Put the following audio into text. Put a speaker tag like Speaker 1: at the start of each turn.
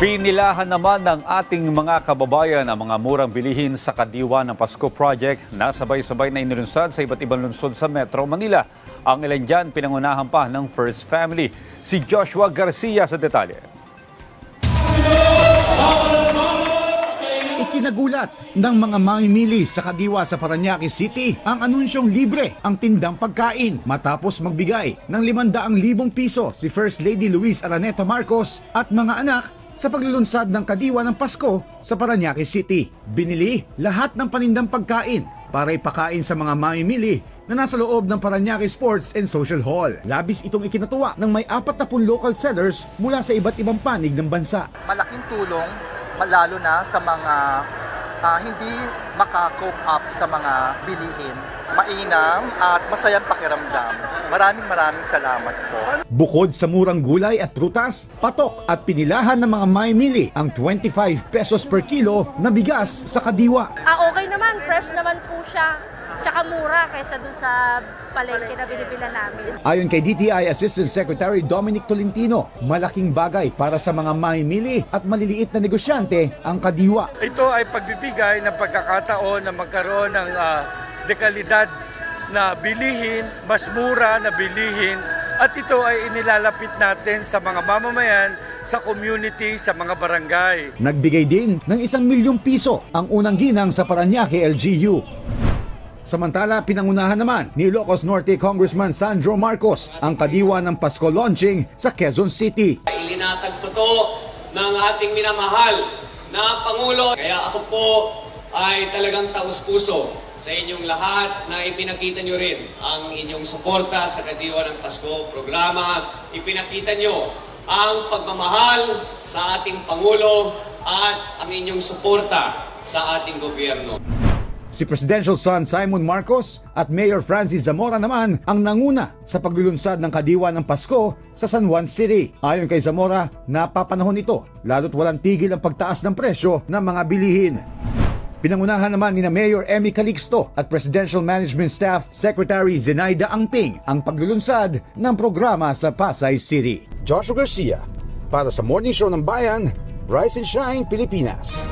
Speaker 1: Pinilahan naman ng ating mga kababayan ang mga murang bilihin sa Kadiwa ng Pasko Project na sabay-sabay na inilunsad sa iba't ibang lungsod sa Metro Manila. Ang ilan dyan pinangunahan pa ng First Family. Si Joshua Garcia sa detalye.
Speaker 2: Ikinagulat ng mga mamimili sa Kadiwa sa Paranaque City ang anunsyong libre ang tindang pagkain matapos magbigay ng 500,000 piso si First Lady Luis Araneta Marcos at mga anak sa paglulunsad ng Kadiwa ng Pasko sa Paranaque City. Binili lahat ng panindang pagkain para ipakain sa mga mamimili na nasa loob ng Paranaque Sports and Social Hall. Labis itong ikinatuwa ng may 40 local sellers mula sa iba't ibang panig ng bansa.
Speaker 3: malaking tulong lalo na sa mga ah, hindi makakope up sa mga bilihin. Mainam at masayang pakiramdam. Maraming maraming salamat po.
Speaker 2: Bukod sa murang gulay at prutas, patok at pinilahan ng mga mamimili ang 25 pesos per kilo na bigas sa Kadiwa.
Speaker 4: Ah, okay naman. Fresh naman po siya. Tsaka mura kaysa dun sa palengke na binibila namin.
Speaker 2: Ayon kay DTI Assistant Secretary Dominic Tolentino, malaking bagay para sa mga mamimili at maliliit na negosyante ang Kadiwa.
Speaker 5: Ito ay pagbibigay ng pagkakataon na magkaroon ng ah, dekalidad na bilihin, mas mura na bilihin at ito ay inilalapit natin sa mga mamamayan, sa community, sa mga barangay.
Speaker 2: Nagbigay din ng isang milyong piso ang unang ginang sa Paranaque LGU. Samantala, pinangunahan naman ni Ilocos Norte Congressman Sandro Marcos ang Kadiwa ng Pasko launching sa Quezon City.
Speaker 6: Ilinatag po to ng ating minamahal na Pangulo. Kaya ako po ay talagang taus-puso sa inyong lahat na ipinakita nyo rin ang inyong suporta sa Kadiwa ng Pasko programa. Ipinakita nyo ang pagmamahal sa ating Pangulo at ang inyong suporta sa ating gobyerno.
Speaker 2: Si Presidential son Simon Marcos at Mayor Francis Zamora naman ang nanguna sa paglulunsad ng kadiwa ng Pasko sa San Juan City. Ayon kay Zamora, napapanahon ito lalo't walang tigil ang pagtaas ng presyo ng mga bilihin. Pinangunahan naman ni na Mayor Emmy Calixto at Presidential Management Staff Secretary Zenaida Angping ang paglulunsad ng programa sa Pasay City. Joshua Garcia para sa Morning Show ng Bayan, Rise and Shine Pilipinas.